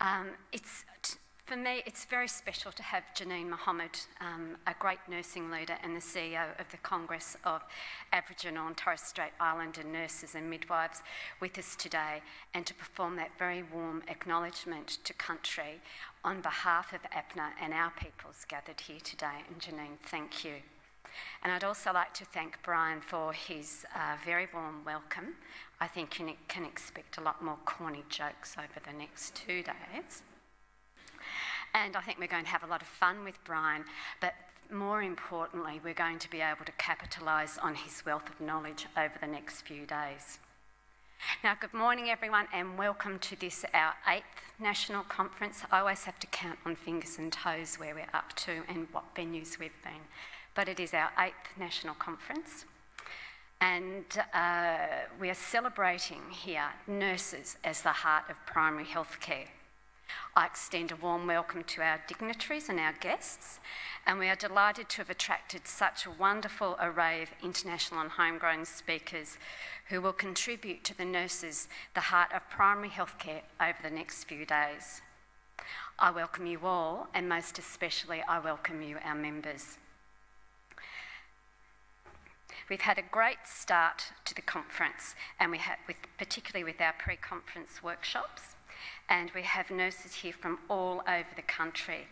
Um, it's, for me, it's very special to have Janine Mohamed, um, a great nursing leader and the CEO of the Congress of Aboriginal and Torres Strait Islander nurses and midwives, with us today and to perform that very warm acknowledgement to country on behalf of APNA and our peoples gathered here today. And Janine, thank you. And I'd also like to thank Brian for his uh, very warm welcome. I think you can expect a lot more corny jokes over the next two days. And I think we're going to have a lot of fun with Brian, but more importantly, we're going to be able to capitalise on his wealth of knowledge over the next few days. Now, good morning, everyone, and welcome to this, our eighth national conference. I always have to count on fingers and toes where we're up to and what venues we've been but it is our eighth national conference. And uh, we are celebrating here nurses as the heart of primary health care. I extend a warm welcome to our dignitaries and our guests, and we are delighted to have attracted such a wonderful array of international and homegrown speakers who will contribute to the nurses, the heart of primary health care over the next few days. I welcome you all, and most especially, I welcome you, our members. We've had a great start to the conference, and we have, with, particularly with our pre-conference workshops. And we have nurses here from all over the country.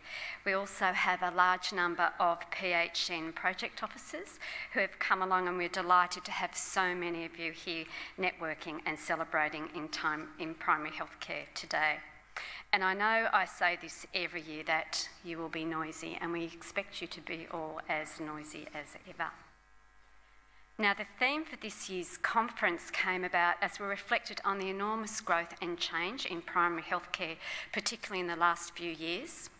We also have a large number of PHN project officers who have come along, and we're delighted to have so many of you here networking and celebrating in time in primary health care today. And I know I say this every year that you will be noisy, and we expect you to be all as noisy as ever. Now, the theme for this year's conference came about as we reflected on the enormous growth and change in primary healthcare, particularly in the last few years.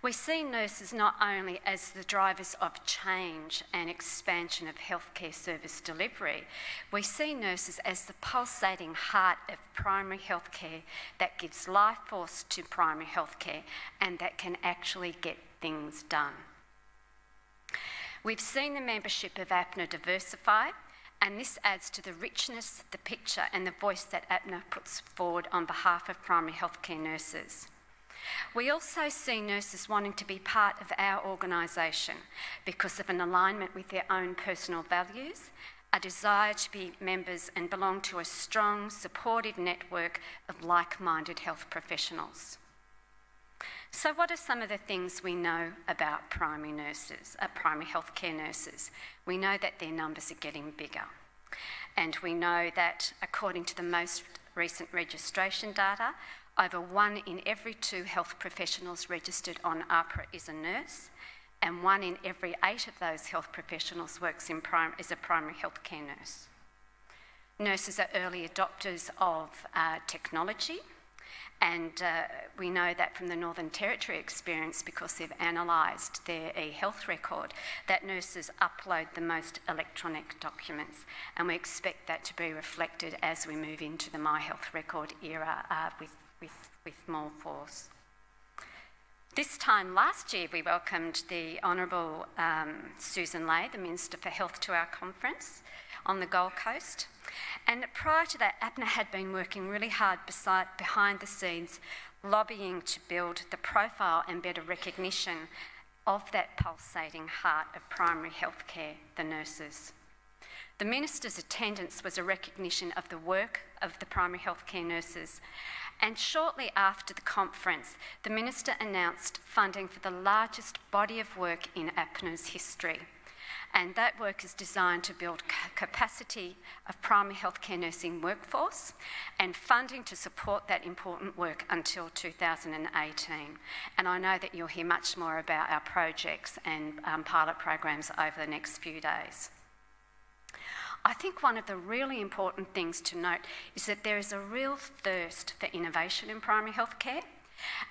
We see nurses not only as the drivers of change and expansion of healthcare service delivery, we see nurses as the pulsating heart of primary healthcare that gives life force to primary healthcare and that can actually get things done. We've seen the membership of APNA diversify, and this adds to the richness, the picture, and the voice that APNA puts forward on behalf of primary healthcare nurses. We also see nurses wanting to be part of our organisation because of an alignment with their own personal values, a desire to be members and belong to a strong, supportive network of like minded health professionals. So, what are some of the things we know about primary nurses, uh, primary healthcare nurses? We know that their numbers are getting bigger. And we know that, according to the most recent registration data, over one in every two health professionals registered on AHPRA is a nurse, and one in every eight of those health professionals works in prim- is a primary healthcare nurse. Nurses are early adopters of uh, technology and uh, we know that from the Northern Territory experience, because they've analysed their e-health record, that nurses upload the most electronic documents. And we expect that to be reflected as we move into the My Health Record era uh, with, with, with more force. This time last year, we welcomed the Honourable um, Sussan Ley, the Minister for Health, to our conference on the Gold Coast. And prior to that, APNA had been working really hard beside, behind the scenes, lobbying to build the profile and better recognition of that pulsating heart of primary health care, the nurses. The Minister's attendance was a recognition of the work of the primary health care nurses. And shortly after the conference, the Minister announced funding for the largest body of work in APNA's history and that work is designed to build capacity of primary healthcare nursing workforce and funding to support that important work until 2018. And I know that you'll hear much more about our projects and um, pilot programs over the next few days. I think one of the really important things to note is that there is a real thirst for innovation in primary healthcare.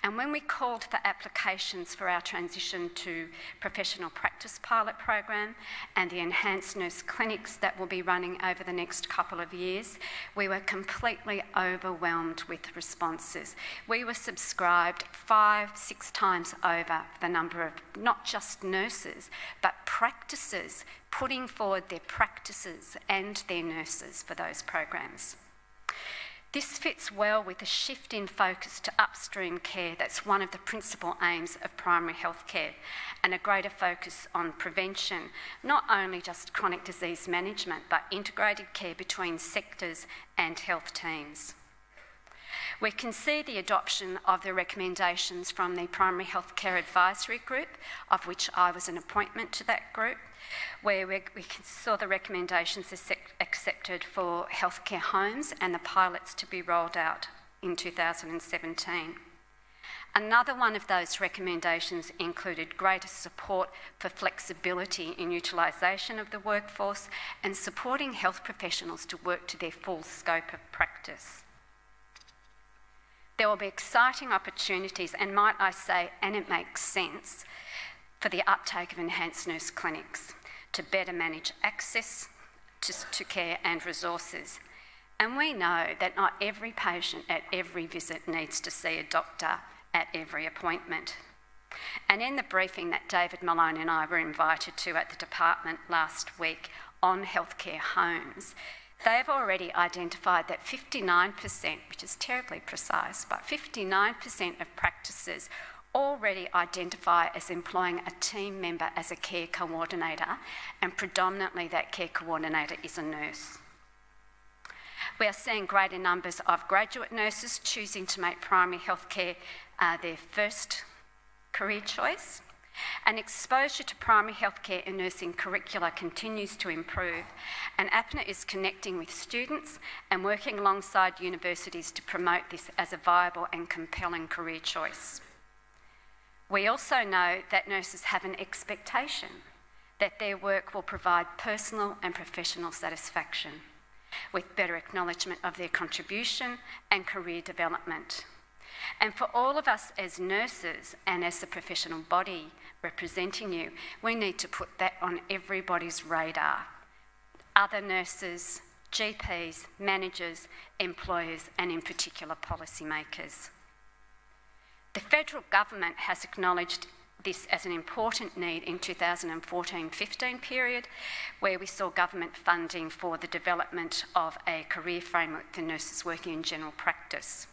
And when we called for applications for our transition to professional practice pilot program and the enhanced nurse clinics that will be running over the next couple of years, we were completely overwhelmed with responses. We were subscribed five, six times over the number of not just nurses, but practices putting forward their practices and their nurses for those programs. This fits well with the shift in focus to upstream care that's one of the principal aims of primary health care and a greater focus on prevention, not only just chronic disease management, but integrated care between sectors and health teams. We can see the adoption of the recommendations from the Primary Healthcare Advisory Group, of which I was an appointment to that group, where we, we saw the recommendations accepted for healthcare homes and the pilots to be rolled out in 2017. Another one of those recommendations included greater support for flexibility in utilisation of the workforce and supporting health professionals to work to their full scope of practice. There will be exciting opportunities, and might I say, and it makes sense, for the uptake of enhanced nurse clinics to better manage access to, to care and resources. And we know that not every patient at every visit needs to see a doctor at every appointment. And in the briefing that David Malone and I were invited to at the department last week on healthcare homes, they have already identified that 59%, which is terribly precise, but 59% of practices already identify as employing a team member as a care coordinator, and predominantly that care coordinator is a nurse. We are seeing greater numbers of graduate nurses choosing to make primary health care uh, their first career choice. And exposure to primary healthcare and nursing curricula continues to improve, and APNA is connecting with students and working alongside universities to promote this as a viable and compelling career choice. We also know that nurses have an expectation that their work will provide personal and professional satisfaction with better acknowledgement of their contribution and career development. And for all of us as nurses and as the professional body representing you, we need to put that on everybody's radar. Other nurses, GPs, managers, employers, and in particular policymakers. The federal government has acknowledged this as an important need in 2014-15 period where we saw government funding for the development of a career framework for nurses working in general practice.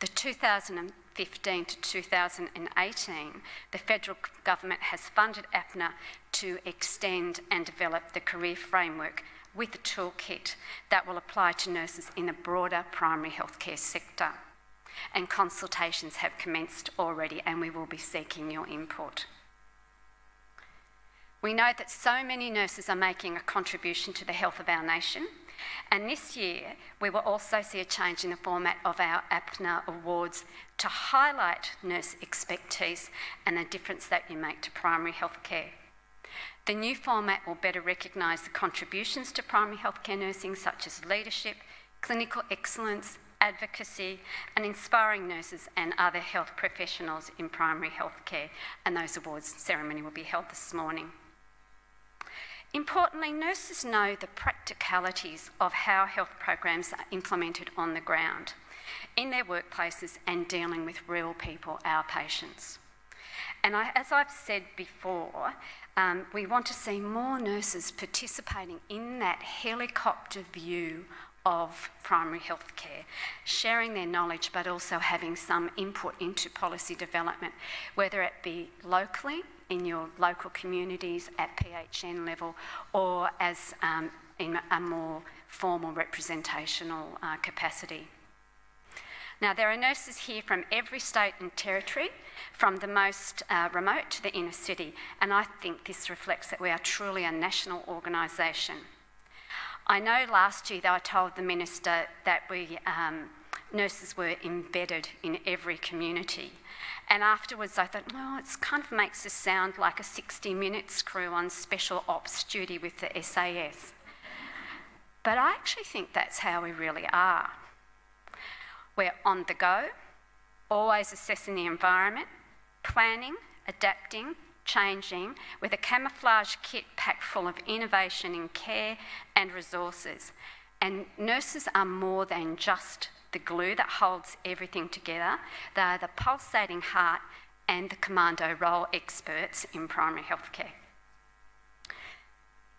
The 2015 to 2018, the federal government has funded APNA to extend and develop the career framework with a toolkit that will apply to nurses in the broader primary healthcare sector and consultations have commenced already, and we will be seeking your input. We know that so many nurses are making a contribution to the health of our nation, and this year we will also see a change in the format of our APNA awards to highlight nurse expertise and the difference that you make to primary health care. The new format will better recognise the contributions to primary healthcare nursing, such as leadership, clinical excellence, advocacy, and inspiring nurses and other health professionals in primary health care. And those awards ceremony will be held this morning. Importantly, nurses know the practicalities of how health programs are implemented on the ground, in their workplaces, and dealing with real people, our patients. And I, as I've said before, um, we want to see more nurses participating in that helicopter view of primary health care, sharing their knowledge but also having some input into policy development, whether it be locally in your local communities at PHN level or as um, in a more formal representational uh, capacity. Now, there are nurses here from every state and territory, from the most uh, remote to the inner city, and I think this reflects that we are truly a national organisation. I know last year I told the minister that we um, nurses were embedded in every community. And afterwards, I thought, well, it kind of makes us sound like a 60 Minutes crew on special ops duty with the SAS. But I actually think that's how we really are. We're on the go, always assessing the environment, planning, adapting, changing with a camouflage kit packed full of innovation in care and resources. And nurses are more than just the glue that holds everything together, they are the pulsating heart and the commando role experts in primary healthcare.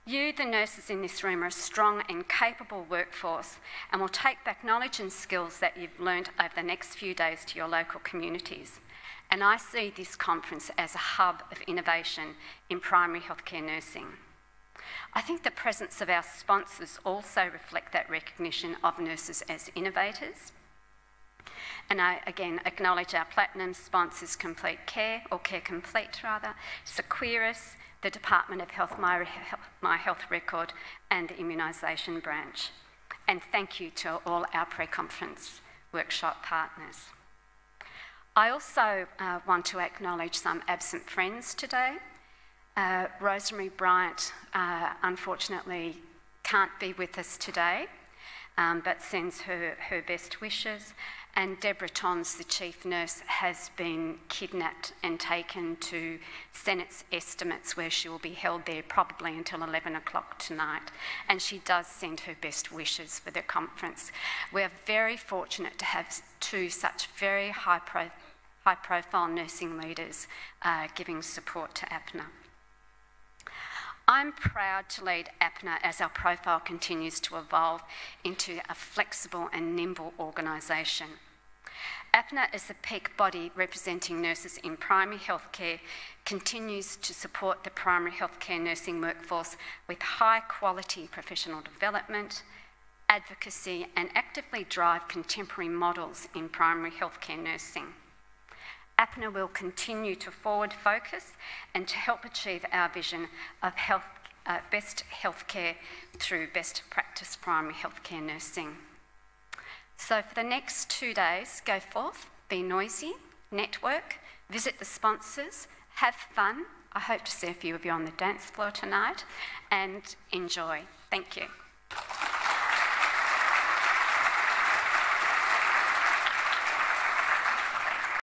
You, the nurses in this room, are a strong and capable workforce and will take back knowledge and skills that you've learned over the next few days to your local communities. And I see this conference as a hub of innovation in primary healthcare nursing. I think the presence of our sponsors also reflect that recognition of nurses as innovators. And I again acknowledge our platinum sponsors Complete Care, or Care Complete rather, Seqirus, the Department of Health, My, My Health Record, and the Immunisation Branch. And thank you to all our pre conference workshop partners. I also uh, want to acknowledge some absent friends today. Uh, Rosemary Bryant, uh, unfortunately, can't be with us today, um, but sends her, her best wishes and Deborah Thoms, the chief nurse, has been kidnapped and taken to Senate's estimates, where she will be held there probably until 11 o'clock tonight. And she does send her best wishes for the conference. We're very fortunate to have two such very high, pro- high profile nursing leaders uh, giving support to APNA. I'm proud to lead APNA as our profile continues to evolve into a flexible and nimble organisation. APNA, as the peak body representing nurses in primary healthcare, continues to support the primary healthcare nursing workforce with high quality professional development, advocacy, and actively drive contemporary models in primary healthcare nursing. APNA will continue to forward focus and to help achieve our vision of health, uh, best healthcare through best practice primary healthcare nursing. So for the next two days, go forth, be noisy, network, visit the sponsors, have fun. I hope to see a few of you on the dance floor tonight and enjoy. Thank you.